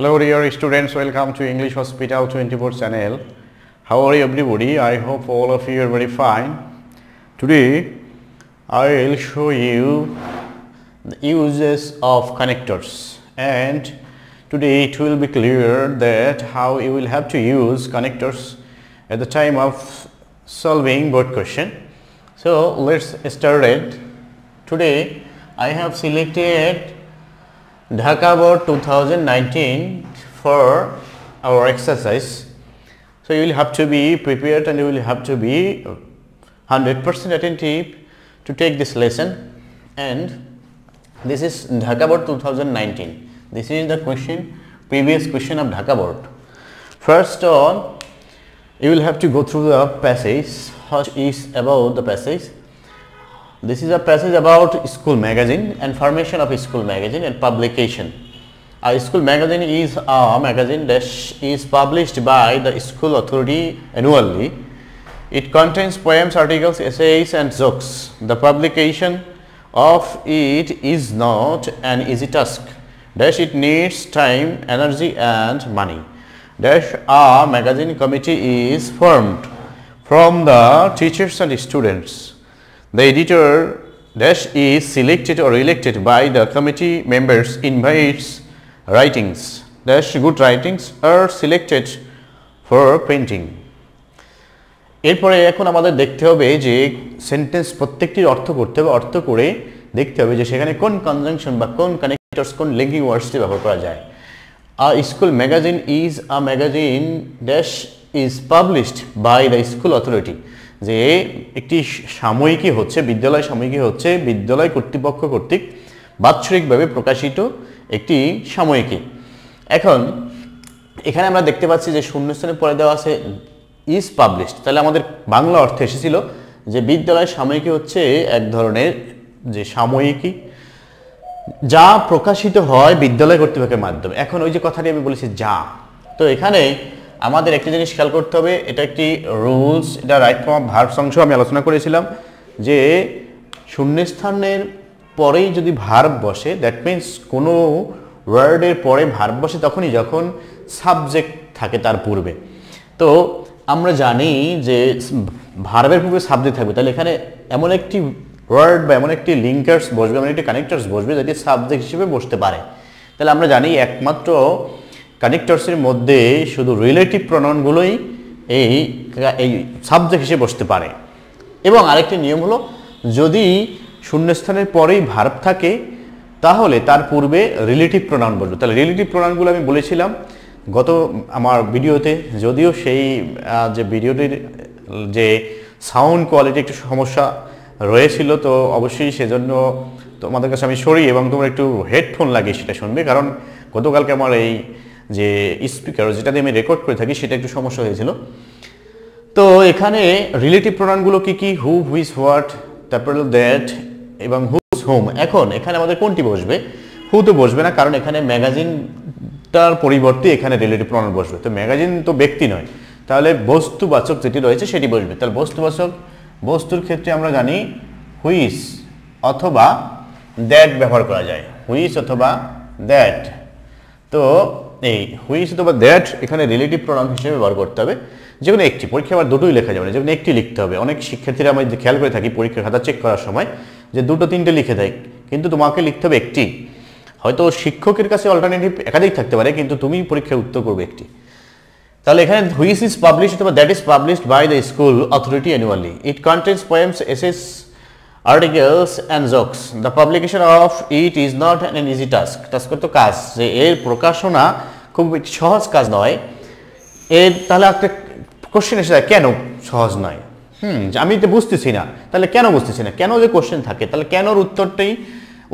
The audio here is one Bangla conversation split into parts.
Hello dear students, welcome to English Hospital 24 channel. How are you everybody? I hope all of you are very fine. Today I will show you the uses of connectors and today it will be clear that how you will have to use connectors at the time of solving board question. So let's start it. Today I have selected Dhaka Board 2019 for our exercise. So you will have to be prepared and you will have to be 100% attentive to take this lesson and this is Dhaka Board 2019. This is the question, previous question of Dhaka Board. First on, you will have to go through the passage, what is about the passage this is a passage about school magazine and formation of school magazine and publication. A school magazine is a magazine that is published by the school authority annually. It contains poems, articles, essays and jokes. The publication of it is not an easy task. Dash it needs time, energy and money. Dash a magazine committee is formed from the teachers and students. The editor dash is selected or elected by the committee members invites writings. Dash good writings are selected for printing. এরপরে এখন আমাদের দেখতে হবে যে সেন্টেন্স প্রত্যেকটির অর্থ করতে হবে, অর্থ করে দেখতে হবে যে সেখানে কোন কনজাংশন বা কোন কানেক্টরস কোন লিঙ্কিং ওয়ার্ডসটি ব্যবহার করা যায়। A school magazine is a magazine dash is published by the school authority যে একটি সাময়িকী হচ্ছে, বিদ্যালয় সাময়িকী হচ্ছে, বিদ্যালয় কর্তৃপক্ষ কর্তৃক বাৎসরিকভাবে প্রকাশিত একটি সাময়িকী। এখন, এখানে আমরা দেখতে পাচ্ছি যে শূন্যস্থানে পরে দেওয়া আছে, ইজ পাবলিশড তাহলে আমাদের বাংলা অর্থে এসেছিল যে বিদ্যালয় সাময়িকী হচ্ছে এক ধরনের যে সাময়িকী যা প্রকাশিত হয় বিদ্যালয় কর্তৃপক্ষের মাধ্যমে। এখন ওই যে কথাটি আমি বলেছি, যা তো এখানে আমাদের একটি জিনিস খেয়াল করতে হবে, এটা একটি রুলস এটা রাইট ফর্ম ভার্বস অংশ আমি আলোচনা করেছিলাম যে শূন্যস্থানের পরেই যদি ভার্ব বসে দ্যাট মিন্স কোনো ওয়ার্ডের পরে ভার্ব বসে তখনই যখন সাবজেক্ট থাকে তার পূর্বে। তো আমরা জানি যে ভার্বের পূর্বে সাবজেক্ট থাকবে, তাহলে এখানে এমন একটি ওয়ার্ড বা এমন একটি লিঙ্কার্স বসবে, এমন একটি কানেক্টার্স বসবে, যেটি সাবজেক্ট হিসেবে বসতে পারে। তাহলে আমরা জানি একমাত্র কানেক্টরসের মধ্যে শুধু রিলেটিভ প্রণয়নগুলোই এই এই সাবজেক্ট হিসেবে বসতে পারে। এবং আরেকটি নিয়ম হলো, যদি শূন্যস্থানের পরেই ভার্ব থাকে, তাহলে তার পূর্বে রিলেটিভ প্রণাউন বসবে। তাহলে রিলেটিভ প্রণাউনগুলো আমি বলেছিলাম গত আমার ভিডিওতে, যদিও সেই যে ভিডিওটির, যে সাউন্ড কোয়ালিটি একটু সমস্যা রয়েছিল, তো অবশ্যই সেজন্য তোমাদের কাছে আমি সরি এবং তোমরা একটু হেডফোন লাগিয়ে সেটা শুনবে। কারণ গতকালকে আমার এই যে স্পিকার যেটা দিয়ে আমি রেকর্ড করে থাকি, সেটা একটু সমস্যা হয়েছিল। তো এখানে রিলেটিভ প্রোনাউনগুলো কি কি? হু হুইস হোয়াট তারপর দ্যাট এবং হুজ হোম এখন এখানে আমাদের কোনটি বসবে? হু তো বসবে না, কারণ এখানে ম্যাগাজিনটার পরিবর্তে এখানে রিলেটিভ প্রোনাউন বসবে। তো ম্যাগাজিন তো ব্যক্তি নয়। তাহলে বস্তুবাচক যেটি রয়েছে, সেটি বসবে। তাহলে বস্তুবাচক, বস্তুর ক্ষেত্রে আমরা জানি হুইস অথবা দ্যাট ব্যবহার করা যায়। হুইস অথবা দ্যাট তো এই হুইস অথবা দ্যাট এখানে রিলেটিভ প্রোনাউন হিসেবে ব্যবহার করতে হবে। যে কোনো একটি পরীক্ষা আবার দুটোই লেখা যাবে না যে কোনো একটি লিখতে হবে। অনেক শিক্ষার্থীরা আমি খেয়াল করে থাকি পরীক্ষার খাতা চেক করার সময়, যে দুটো, তিনটে লিখে দেয়, কিন্তু তোমাকে লিখতে হবে একটি। হয়তো শিক্ষকের কাছে অল্টারনেটিভ একাধিক থাকতে পারে, কিন্তু তুমি পরীক্ষায় উত্তর করবে একটি। তাহলে এখানে হুইস ইজ পাবলিশ অথবা that is published by the school authority annually it contents poems essays articles and jokes the publication of it is not an easy task task তো কাজ, যে এর প্রকাশনা খুব সহজ কাজ নয়। এর তাহলে একটা কোশ্চেন এসে যায়, কেন সহজ নয়? হুম আমি তো বুঝতেছি না। তাহলে কেন বুঝতেছি না? কেন যে কোশ্চেন থাকে? তাহলে কেনর উত্তরটাই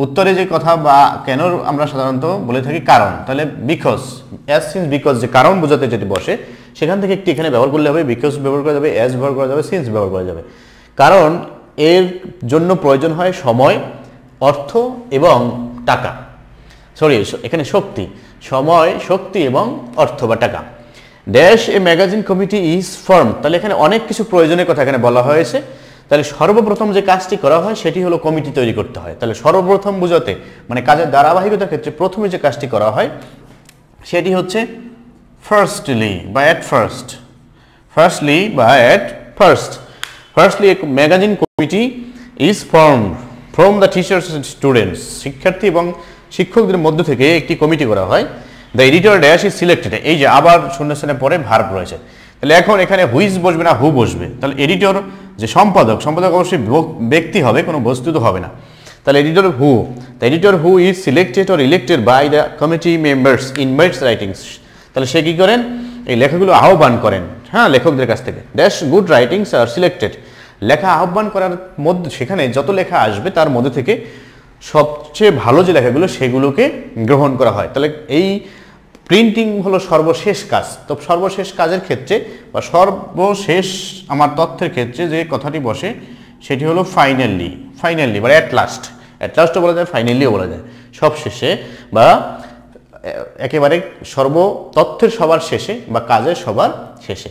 উত্তরে যে কথা বা কেনর আমরা সাধারণত বলে থাকি কারণ। তাহলে বিকজ অ্যাজ সিন্স বিকজ যে কারণ বোঝাতে যদি বসে, সেখান থেকে একটি এখানে ব্যবহার করলে হবে বিকজ ব্যবহার করা যাবে অ্যাজ ব্যবহার করা যাবে সিন্স ব্যবহার করা যাবে। কারণ এর জন্য প্রয়োজন হয় সময়, অর্থ এবং টাকা। সরি এখানে শক্তি। সময়, শক্তি এবং অর্থ বা টাকা। Dash a magazine committee is form তাহলে এখানে অনেক কিছু প্রয়োজনের কথা এখানে বলা হয়েছে। তাহলে সর্বপ্রথম যে কাজটি করা হয়, সেটি হলো কমিটি তৈরি করতে হয়। তাহলে সর্বপ্রথম বুঝাতে মানে কাজের ধারাবাহিকতার ক্ষেত্রে প্রথমে যে কাজটি করা হয়, সেটি হচ্ছে ফার্স্টলি বা অ্যাট ফার্স্ট ফার্স্টলি বা at first firstly magazine committee is form from the teachers and students শিক্ষার্থী এবং শিক্ষকদের মধ্য থেকে একটি কমিটি করা হয়। The editor dash is selected এই যে আবার শূন্যস্থানের পরে ভার্ব রয়েছে। তাহলে এখন এখানে হুইজ বসবে না হু বসবে? তাহলে এডিটর যে সম্পাদক সম্পাদক অবশ্যই ব্যক্তি হবে, কোনো বস্তু তো হবে না। তাহলে editor who the editor who is selected or elected by the committee members invites writings তাহলে সে কী করেন? এই লেখাগুলো আহ্বান করেন। হ্যাঁ লেখকদের কাছ থেকে। ড্যাশ গুড রাইটিংস আর সিলেক্টেড লেখা আহ্বান করার মধ্যে, সেখানে যত লেখা আসবে তার মধ্যে থেকে সবচেয়ে ভালো যে লেখাগুলো সেগুলোকে গ্রহণ করা হয়। তাহলে এই প্রিন্টিং হলো সর্বশেষ কাজ। তো সর্বশেষ কাজের ক্ষেত্রে বা সর্বশেষ আমার তথ্যের ক্ষেত্রে যে কথাটি বসে সেটি হলো ফাইনালি ফাইনালি বা অ্যাট লাস্ট অ্যাট লাস্টও বলা যায় ফাইনালিও বলা যায়। সব শেষে বা একেবারে সর্ব তথ্যের সবার শেষে বা কাজের সবার শেষে।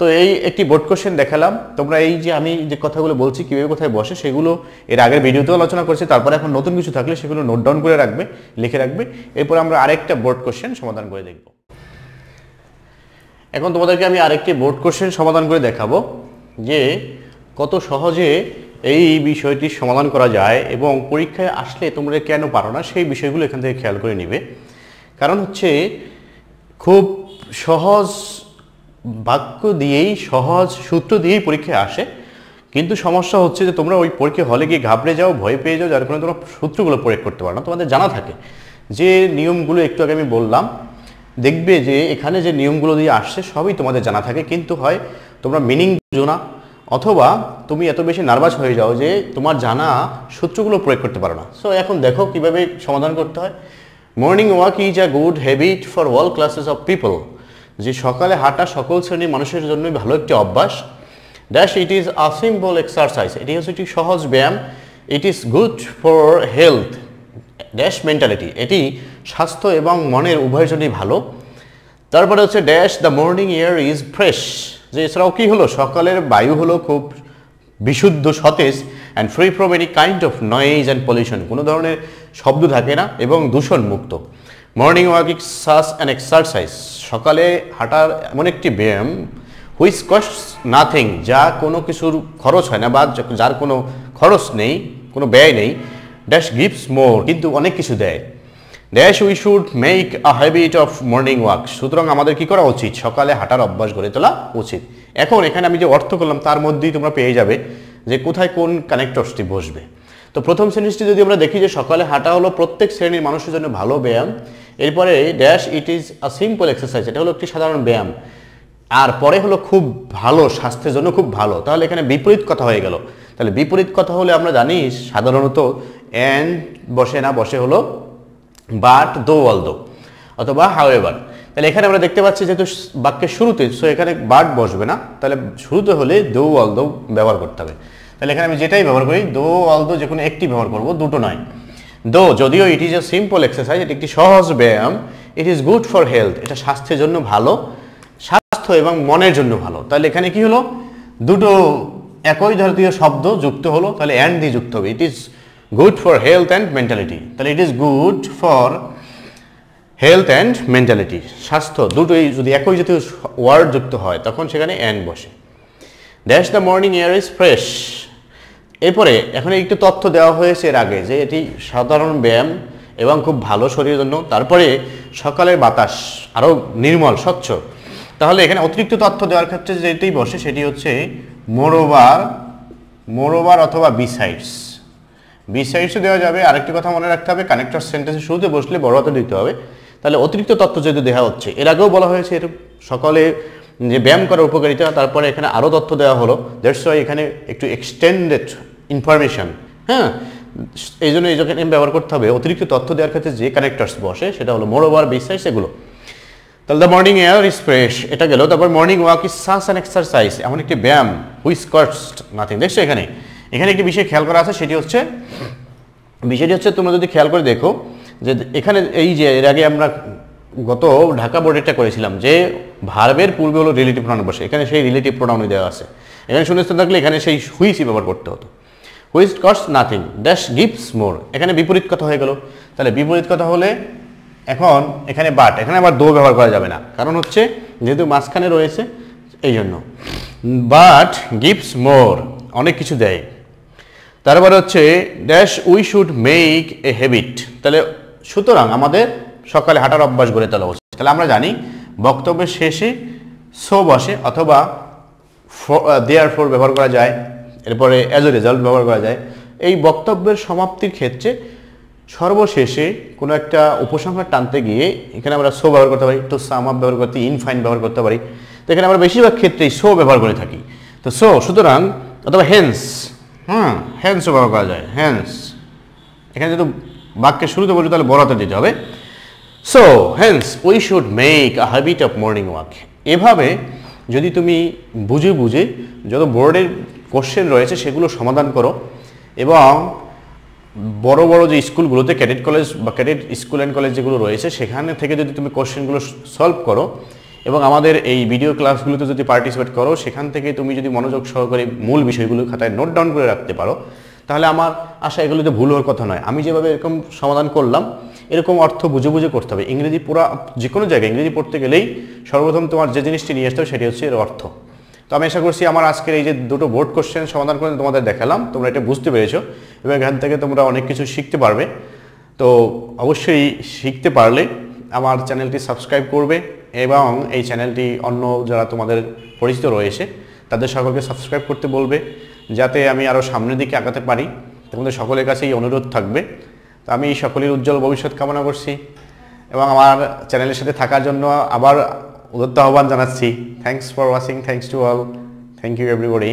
তো এই একটি বোর্ড কোশ্চেন দেখালাম। তোমরা এই যে আমি যে কথাগুলো বলছি, কীভাবে কোথায় বসে, সেগুলো এর আগের ভিডিওতেও আলোচনা করছি। তারপরে এখন নতুন কিছু থাকলে সেগুলো নোট ডাউন করে রাখবে, লিখে রাখবে। এরপর আমরা আরেকটা বোর্ড কোশ্চেন সমাধান করে দেখব। এখন তোমাদেরকে আমি আরেকটি বোর্ড কোশ্চেন সমাধান করে দেখাবো, যে কত সহজে এই বিষয়টি সমাধান করা যায় এবং পরীক্ষায় আসলে তোমরা কেন পারো না, সেই বিষয়গুলো এখান থেকে খেয়াল করে নিবে। কারণ হচ্ছে খুব সহজ বাক্য দিয়েই, সহজ সূত্র দিয়েই পরীক্ষায় আসে। কিন্তু সমস্যা হচ্ছে যে তোমরা ওই পরীক্ষা হলে গিয়ে ঘাবড়ে যাও, ভয় পেয়ে যাও, যার কারণে তোমরা সূত্রগুলো প্রয়োগ করতে পারো না। তোমাদের জানা থাকে যে নিয়মগুলো একটু আগে আমি বললাম, দেখবে যে এখানে যে নিয়মগুলো দিয়ে আসছে সবই তোমাদের জানা থাকে। কিন্তু হয় তোমরা মিনিং বুঝো না, অথবা তুমি এত বেশি নার্ভাস হয়ে যাও যে তোমার জানা সূত্রগুলো প্রয়োগ করতে পারো না। সো এখন দেখো কীভাবে সমাধান করতে হয়। Morning walk is a good habit for all classes of people যে সকালে হাঁটা সকল শ্রেণির মানুষের জন্যই ভালো একটি অভ্যাস। Dash it is a simple exercise এটি হচ্ছে একটি সহজ ব্যায়াম। It is good for health dash mentality এটি স্বাস্থ্য এবং মনের উভয়ের জন্যই ভালো। তারপরে হচ্ছে dash the morning air is fresh যে এছাড়াও কী হলো? সকালের বায়ু হলো খুব বিশুদ্ধ, সতেজ and free from any kind of noise and pollution কোনো ধরনের শব্দ থাকে না এবং দূষণ মুক্ত morning walk such an exercise সকালে হাঁটার এমন একটি ব্যায়াম হুইচ কস্ট নাথিং যা কোনো কিছুর খরচ হয় না বা যার কোনো খরচ নেই, কোনো ব্যয় নেই ড্যাশ গিভস মোর কিন্তু অনেক কিছু দেয়। Dash we should make a habit of morning walk সুতরাং আমাদের কি করা উচিত? সকালে হাঁটার অভ্যাস গড়ে তোলা উচিত। এখন এখানে আমি যে অর্থ করলাম, তার মধ্যেই তোমরা পেয়ে যাবে যে কোথায় কোন কানেক্টরসটি বসবে। তো প্রথম শ্রেণীটি যদি আমরা দেখি যে সকালে হাঁটা হলো প্রত্যেক শ্রেণির মানুষের জন্য ভালো ব্যায়াম এরপরে dash it is a simple exercise এটা হলো একটি সাধারণ ব্যায়াম। আর পরে হলো খুব ভালো, স্বাস্থ্যের জন্য খুব ভালো। তাহলে এখানে বিপরীত কথা হয়ে গেল। তাহলে বিপরীত কথা হলে আমরা জানি সাধারণত অ্যান্ড বসে না, বসে হলো বাট দো অল দো অথবা হাওয়েভার তাহলে এখানে আমরা দেখতে পাচ্ছি যেহেতু বাক্যের শুরুতে সো এখানে বাট বসবে না, তাহলে শুরুতে হলে দো অল দো ব্যবহার করতে হবে। তাহলে এখানে আমি যেটাই ব্যবহার করি দো অল দো যে কোনো একটি ব্যবহার করব, দুটো নয়। দো যদিও it is a simple exercise এটি একটি সহজ ব্যায়াম it is good for health এটা স্বাস্থ্যের জন্য ভালো, স্বাস্থ্য এবং মনের জন্য ভালো। তাহলে এখানে কি হলো? দুটো একই জাতীয় শব্দ যুক্ত হলো, তাহলে অ্যান্ড দিয়ে যুক্ত হবে। It is good for health and mentality তাহলে it is good for health and mentality স্বাস্থ্য, দুটোই যদি একই জাতীয় ওয়ার্ড যুক্ত হয়, তখন সেখানে অ্যান্ড বসে। Dash the morning air is fresh এরপরে এখন একটু তথ্য দেওয়া হয়েছে এর আগে যে এটি সাধারণ ব্যায়াম এবং খুব ভালো শরীরের জন্য। তারপরে সকালের বাতাস আরও নির্মল, স্বচ্ছ। তাহলে এখানে অতিরিক্ত তথ্য দেওয়ার ক্ষেত্রে যেটি বসে সেটি হচ্ছে মোরোবার মোরোবার অথবা বিসাইডস বিসাইডসও দেওয়া যাবে। আরেকটি কথা মনে রাখতে হবে কানেক্টর সেন্টেন্সের শুরুতে বসলে বড় হাতে দিতে হবে। তাহলে অতিরিক্ত তথ্য যেহেতু দেওয়া হচ্ছে, এর আগেও বলা হয়েছে এর সকালে যে ব্যায়াম করার উপকারিতা, তারপরে এখানে আরও তথ্য দেওয়া হলো। ওয়াই এখানে একটু এক্সটেন্ডেড ইনফরমেশন হ্যাঁ? এই জন্য এই যখন ব্যবহার করতে হবে। অতিরিক্ত তথ্য দেওয়ার ক্ষেত্রে যে কানেক্টরস বসে, সেটা হলো মোরোবার বিসাইডস এগুলো। তাহলে the morning air is fresh এটা গেল। তারপর morning walk is such an exercise এমন একটি ব্যায়াম হুইস কস্ট নাথিং দেখছ এখানে? এখানে একটি বিষয় খেয়াল করা আছে, সেটি হচ্ছে, বিষয়টি হচ্ছে তোমরা যদি খেয়াল করে দেখো, যে এখানে এই যে, এর আগে আমরা গত ঢাকা বোর্ডেরটা করেছিলাম, যে ভার্বের পূর্বে হলো রিলেটিভ প্রোনাউন বসে। এখানে সেই রিলেটিভ প্রোনাউনই দেওয়া আছে। এখানে শূন্যস্থান থাকলে এখানে সেই হুইসই ব্যবহার করতে হতো। Which cost nothing dash gives more. এখানে বিপরীত কথা হয়ে গেল। তাহলে বিপরীত কথা হলে এখন এখানে বাট, এখানে আবার দো ব্যবহার করা যাবে না। কারণ হচ্ছে যেহেতু মাঝখানে রয়েছে, এই জন্য। বাট গিভস মোর, অনেক কিছু দেয়। তারপরে হচ্ছে dash we should make a habit. তাহলে সুতরাং আমাদের সকালে হাঁটার অভ্যাস গড়ে তোলা উচিত। তাহলে আমরা জানি, বক্তব্যের শেষে, সো বসে অথবা দেয়ার ফোর ব্যবহার করা যায়। এরপরে অ্যাজ এ রেজাল্ট ব্যবহার করা যায়। এই বক্তব্যের সমাপ্তির ক্ষেত্রে সর্বশেষে কোনো একটা উপসংহার টানতে গিয়ে এখানে আমরা সো ব্যবহার করতে পারি তো সাম আপ ব্যবহার করতে ইনফাইন ব্যবহার করতে পারি। তো এখানে আমরা বেশিরভাগ ক্ষেত্রেই সো ব্যবহার করে থাকি। তো সো সুতরাং, অথবা হেন্স হ্যাঁ হ্যান্সও ব্যবহার করা যায় হ্যান্স এখানে যদি বাক্যের শুরুতে বলি তাহলে বড়তে দিতে হবে। So hence we should make a habit of morning walk এভাবে যদি তুমি বুঝে বুঝে, যত বোর্ডের কোশ্চেন রয়েছে, সেগুলো সমাধান করো। এবং বড় বড় যে স্কুলগুলোতে ক্যাডেট কলেজ বা ক্যাডেট স্কুল অ্যান্ড কলেজ যেগুলো রয়েছে, সেখানে থেকে যদি তুমি কোশ্চেনগুলো সলভ করো এবং আমাদের এই ভিডিও ক্লাসগুলোতে যদি পার্টিসিপেট করো, সেখান থেকে তুমি যদি মনোযোগ সহকারে মূল বিষয়গুলো খাতায় নোট ডাউন করে রাখতে পারো, তাহলে আমার আশা এগুলোতে ভুল হওয়ার কথা নয়। আমি যেভাবে এরকম সমাধান করলাম, এরকম অর্থ বুঝে বুঝে করতে হবে। ইংরেজি পুরো, যে কোনো জায়গায় ইংরেজি পড়তে গেলেই সর্বপ্রথম তোমার যে জিনিসটি নিয়ে আসতে হবে, সেটি হচ্ছে এর অর্থ। তো আমি আশা করছি আমার আজকের এই যে দুটো বোর্ড কোশ্চেন সমাধান করে তোমাদের দেখালাম। তোমরা এটা বুঝতে পেরেছ এবং এখান থেকে তোমরা অনেক কিছু শিখতে পারবে। তো অবশ্যই শিখতে পারলে আমার চ্যানেলটি সাবস্ক্রাইব করবে এবং এই চ্যানেলটি অন্য যারা তোমাদের পরিচিত রয়েছে, তাদের সকলকে সাবস্ক্রাইব করতে বলবে যাতে আমি আরও সামনের দিকে আগাতে পারি। তোমাদের সকলের কাছে এই অনুরোধ থাকবে। তো আমি সকলের উজ্জ্বল ভবিষ্যৎ কামনা করছি এবং আমার চ্যানেলের সাথে থাকার জন্য আবার উদত্ত আহ্বান জানাচ্ছি thanks for watching thanks to all thank you everybody